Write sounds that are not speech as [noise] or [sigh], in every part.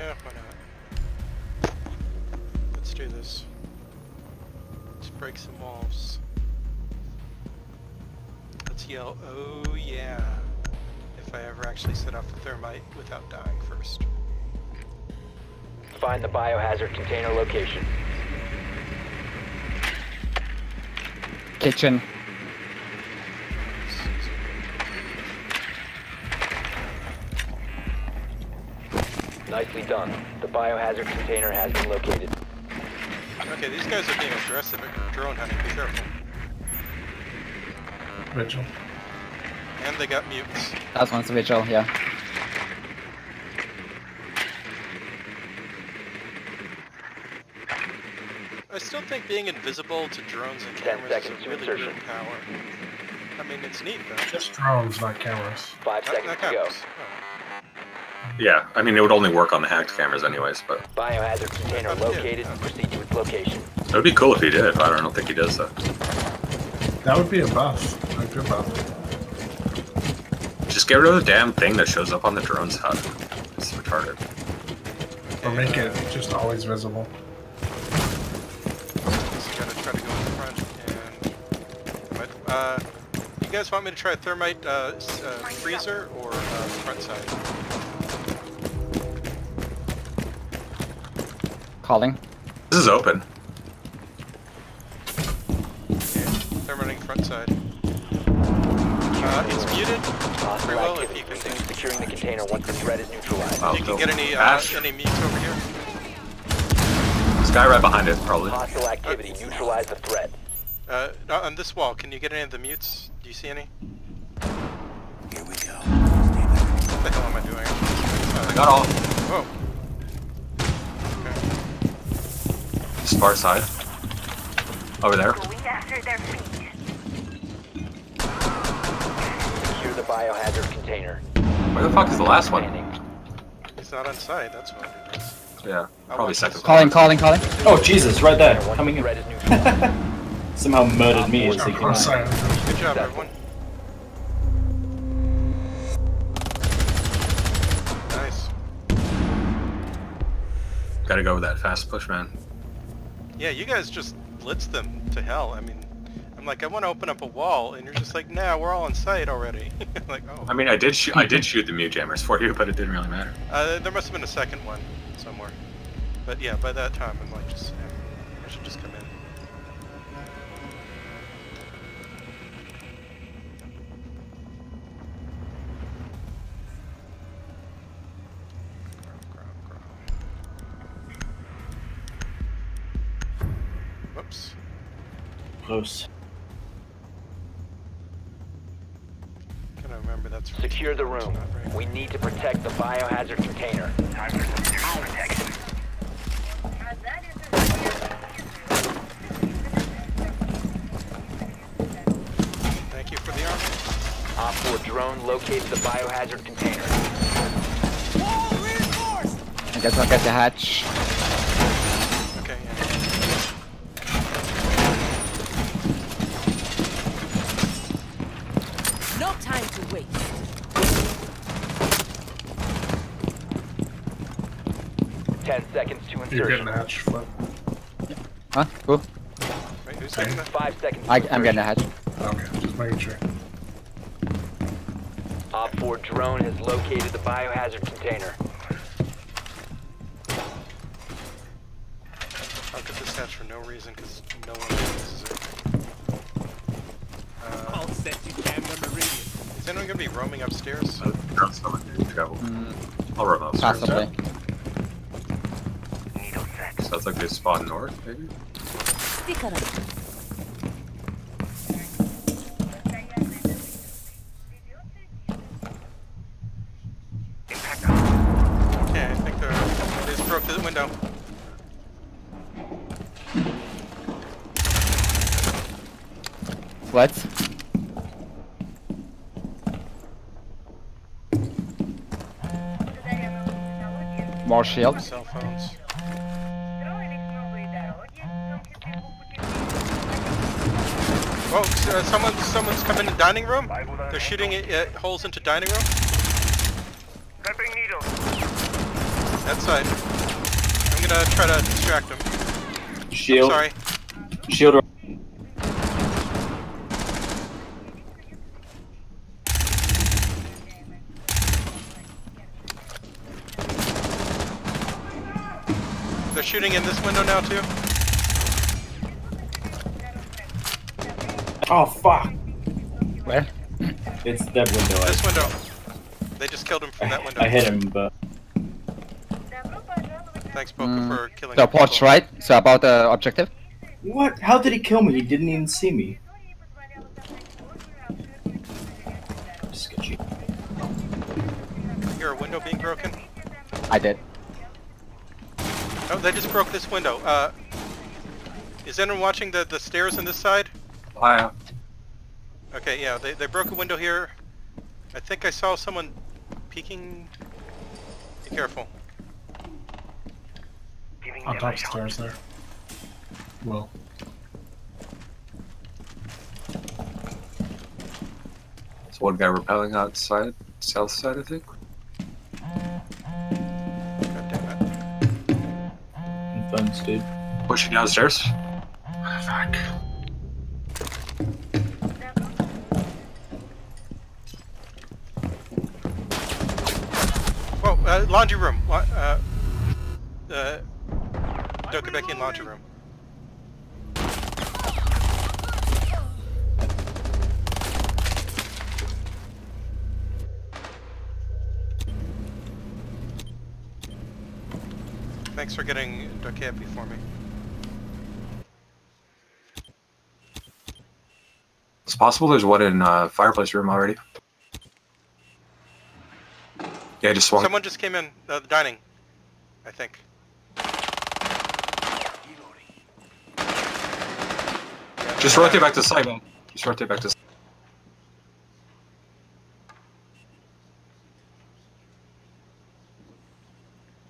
Yeah, why not? Let's do this. Let's break some walls. Let's yell, oh yeah, if I ever actually set off the thermite without dying first. Find the biohazard container location. Kitchen. Nicely done. The biohazard container has been located. Okay, these guys are being aggressive at drone hunting, be careful. Vigil. And they got mutes. That one's a vigil, yeah. I still think being invisible to drones and cameras is a really weird insertion. power. I mean, it's neat though. Just drones, not cameras. Five That, seconds that to go. Oh. Yeah, I mean, it would only work on the hacked cameras anyways, but Biohazard container located. Proceed to its location. it would be cool if he did. I don't think he does though. That would be a buff. A good buff. Just get rid of the damn thing that shows up on the drone's HUD. It's retarded. Or make it just always visible. Just gotta try to go in front and. But, uh, you guys want me to try thermite uh, uh, freezer or uh, front side? Calling. This is open. Thermiting front side. Uh, it's muted. Hostile Very well, if you can, securing the container once the threat is neutralized. Oh, if you can get any uh, Ash. any mutes over here. This guy right behind it, probably. Hostile activity. Neutralize the threat. Uh, on this wall, can you get any of the mutes? Do you see any? Here we go. What the hell am I doing? I Uh, got all. Whoa. Okay. Spar side. Over there. Going after their feet. Secure the biohazard container. Where the fuck is the last one? It's not on site, that's what it is. Yeah, probably second. Calling, calling, calling. Oh Jesus, right there, coming in. threat is [laughs] neutralized. Somehow murdered me as he came Cross out. side. Good job, everyone. Nice. Gotta go with that fast push, man. Yeah, you guys just blitz them to hell. I mean, I'm like, I want to open up a wall, and you're just like, nah, we're all on site already. [laughs] like, oh. I mean, I did shoot. I did shoot the mute jammers for you, but it didn't really matter. Uh, there must have been a second one somewhere. But yeah, by that time, I'm like, just, Whoops. Close. Gotta remember that's right. Secure the room. Right. We need to protect the biohazard container. That Thank you for the armor. Op 4 drone located the biohazard container. I guess I'll get the hatch. 10 seconds to insertion. You're getting a hatch, Flip. Huh? Cool. Wait, who's taking 5 seconds I, I'm getting a hatch. Okay, just making sure. Op 4 drone has located the biohazard container. I'll get this hatch for no reason because no one uses it. Uh, All set to cam number radius. Is anyone going to be roaming upstairs? Uh, someone travel. Mm. I'll roam upstairs. Possibly. Yeah. Sounds like they spawn north, maybe. Okay, I think they're, they just broke the window. What? More shield. Cell phones. Oh, s- uh, someone, someone's coming in dining room. They're shooting uh, holes into dining room. Prepping needles. That side. I'm gonna try to distract him. Shield. Sorry. Shield. They're shooting in this window now too. Oh fuck! Where? It's that window. This window. They just killed him from that window. I hit him, but Thanks, Boca, Mm, for killing The the porch, people. right? So about the objective? what? How did he kill me? He didn't even see me. Sketchy. Hear a window being broken? I did. Oh, they just broke this window. Uh, is anyone watching the, the stairs on this side? Fire. Okay, yeah, they, they broke a window here. I think I saw someone peeking. Be careful. On top of stairs there. Well, There's one guy repelling outside, south side, I think. God damn it. Phones, dude. Pushing downstairs. fuck. Whoa, uh, laundry room. Uh, uh, in laundry room. Thanks for getting Dokkaebi for me. It's possible there's one in uh, fireplace room already. Yeah, just swung. Someone just came in uh, the dining, I think. Just rotate back to the side, man. Just rotate back to. the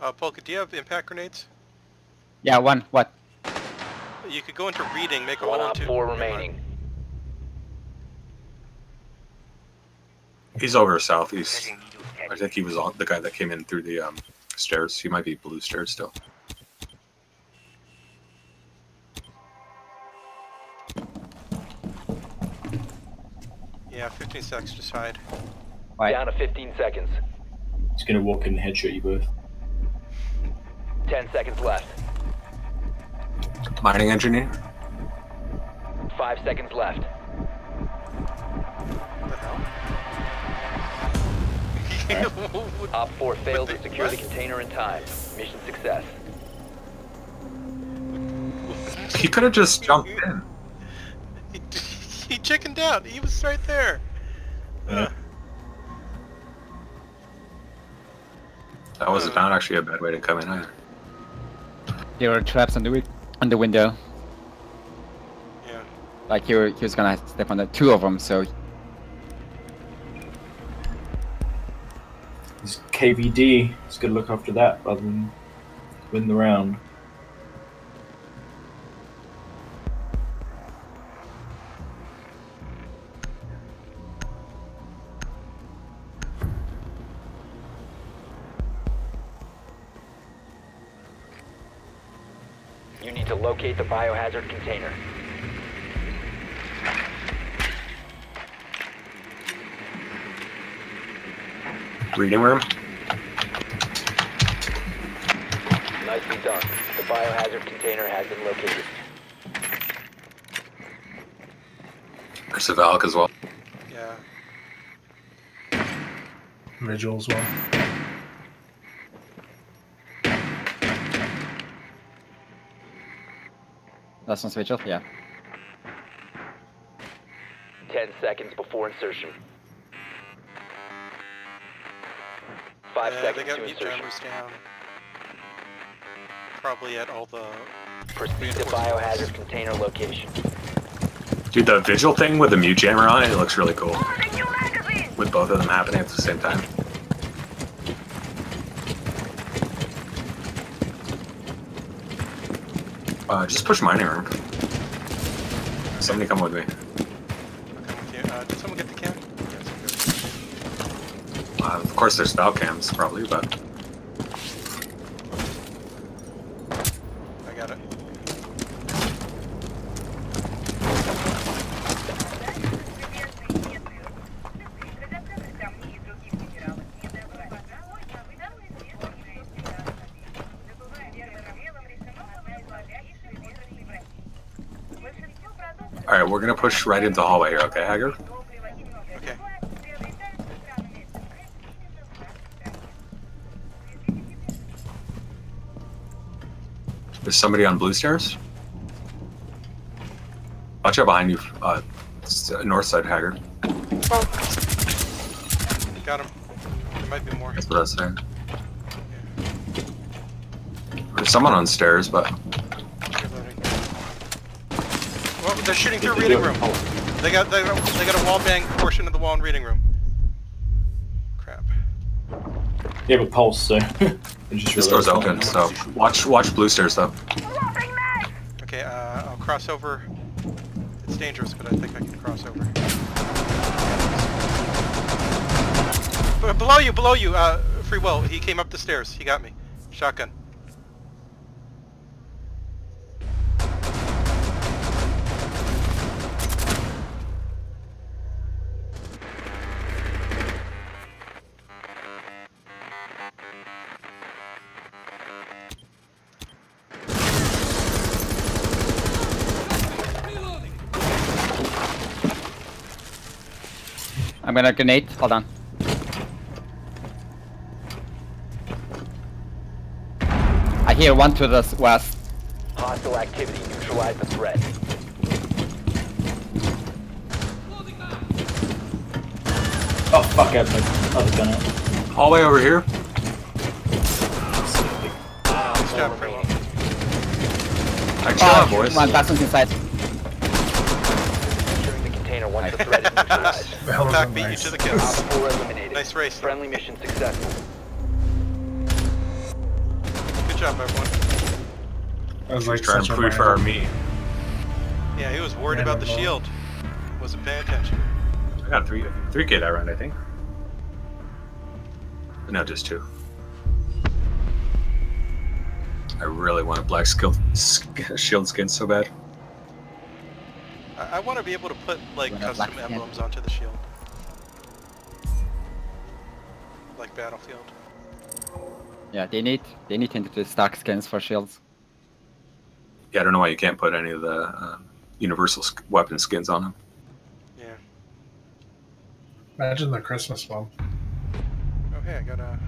Uh, Polka, do you have impact grenades? Yeah, one. What? You could go into reading, make a One hole op into. four remaining. He's over southeast. I think he was on the guy that came in through the um, stairs. He might be blue stairs still. Yeah, 15 seconds to side. Right. Down to 15 seconds. He's gonna walk in and headshot you both. 10 seconds left. Mining engineer. 5 seconds left. Hell? [laughs] Op 4 failed to secure the container in time. Mission success. He could have just jumped in. he, [laughs] he chickened out. He was right there. Yeah. That was uh. not actually a bad way to come in either. There were traps on the wi- on the window. Yeah. Like he, were, he was gonna step on the two of them. So He's KVD. He's gonna look after that rather than win the round. You need to locate the biohazard container. Reading room. Nicely done. The biohazard container has been located. There's a Valk as well. Yeah. Vigil as well. that's on switch off. Yeah. 10 seconds before insertion. 5 yeah, seconds they got to meat insertion. jammers down. Probably at all the. Proceed to biohazard container location. Dude, the vigil thing with the mute jammer on it, it looks really cool. With both of them happening at the same time. Uh, just push mining room. Somebody come with me. Uh, of course, there's spell cams probably, but. I got it. All right, we're gonna push right into the hallway here, okay, Hager? There's somebody on blue stairs. Watch out behind you. Uh, s- north side, Haggard. Got him. There might be more. That's what I was saying. There's someone on stairs, but Well, they're shooting through reading room. They got they got, they got a wall bang portion of the wall in reading room. Crap. You have a pulse, so. [laughs] I just this door's open. So watch watch blue stairs though. Okay, uh, I'll cross over. It's dangerous, but I think I can cross over. B- below you, below you, uh, free will. He came up the stairs. He got me. Shotgun. I'm gonna grenade. Hold on. I hear one to the west. Hostile activity. Neutralize the threat. Oh fuck! I have my other gun out. Hallway over here. Nice job, free will. I chill out, boys. One person's inside. Securing the container once the threat is neutralized. That Attack beat you nice. to the kill. Nice race. Friendly mission successful. Good job, everyone. I was He's like trying to a prove for our minor- meat. Yeah, he was worried Yeah, about the well. shield. Wasn't paying attention. I got three three K that round, I think. No, just two. I really want a black skill, sk- shield skin so bad. I, I want to be able to put like You wanna custom emblems onto the shield, like Battlefield. Yeah, they need they need to introduce stock skins for shields. Yeah, I don't know why you can't put any of the uh, universal sk- weapon skins on them. Yeah. Imagine the Christmas one. Oh hey, I got a